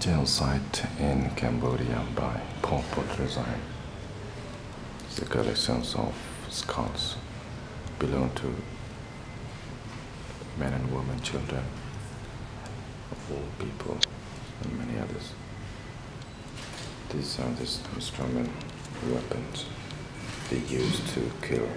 Jail site in Cambodia by Pol Pot regime. The collections of skulls belong to men and women, children, old people, and many others. These are the instrument weapons they used to kill